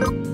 Thank